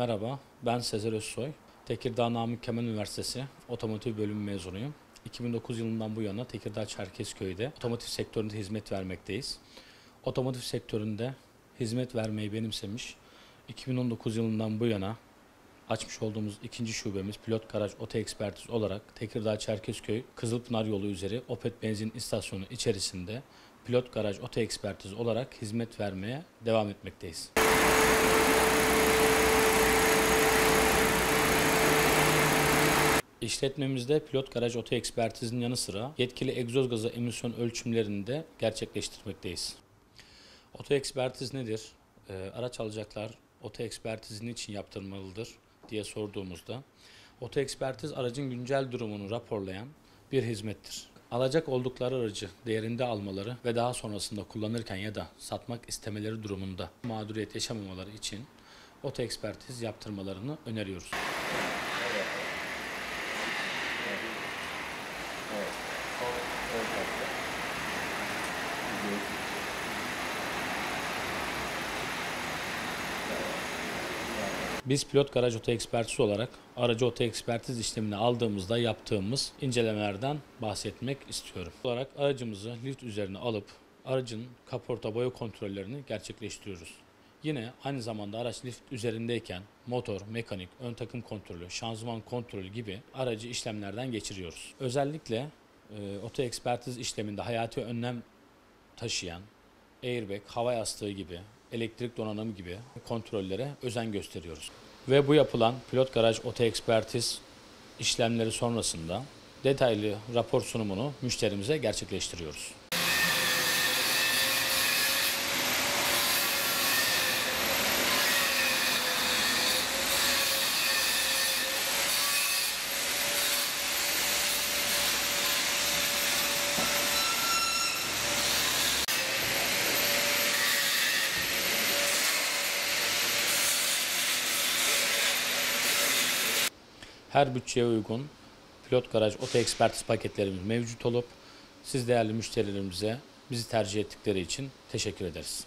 Merhaba, ben Sezer Özsoy. Tekirdağ Namık Kemal Üniversitesi Otomotiv Bölümü mezunuyum. 2009 yılından bu yana Tekirdağ Çerkezköy'de otomotiv sektöründe hizmet vermekteyiz. Otomotiv sektöründe hizmet vermeyi benimsemiş, 2019 yılından bu yana açmış olduğumuz ikinci şubemiz Pilot Garaj Oto Ekspertiz olarak Tekirdağ Çerkezköy Kızılpınar yolu üzeri Opet benzin istasyonu içerisinde Pilot Garaj Oto Ekspertiz olarak hizmet vermeye devam etmekteyiz. İşletmemizde pilot garaj oto ekspertizinin yanı sıra yetkili egzoz gazı emisyon ölçümlerini de gerçekleştirmekteyiz. Oto ekspertiz nedir? Ee, araç alacaklar oto ekspertizini için yaptırmalıdır diye sorduğumuzda oto ekspertiz aracın güncel durumunu raporlayan bir hizmettir. Alacak oldukları aracı değerinde almaları ve daha sonrasında kullanırken ya da satmak istemeleri durumunda mağduriyet yaşamamaları için oto ekspertiz yaptırmalarını öneriyoruz. Biz pilot garaj oto ekspertizi olarak aracı oto ekspertiz işlemini aldığımızda yaptığımız incelemelerden bahsetmek istiyorum. Olarak aracımızı lift üzerine alıp aracın kaporta boya kontrollerini gerçekleştiriyoruz. Yine aynı zamanda araç lift üzerindeyken motor, mekanik, ön takım kontrolü, şanzıman kontrolü gibi aracı işlemlerden geçiriyoruz. Özellikle e, oto ekspertiz işleminde hayati önlem taşıyan airbag, hava yastığı gibi, elektrik donanımı gibi kontrollere özen gösteriyoruz. Ve bu yapılan pilot garaj oto ekspertiz işlemleri sonrasında detaylı rapor sunumunu müşterimize gerçekleştiriyoruz. Her bütçeye uygun pilot garaj oto ekspertiz paketlerimiz mevcut olup siz değerli müşterilerimize bizi tercih ettikleri için teşekkür ederiz.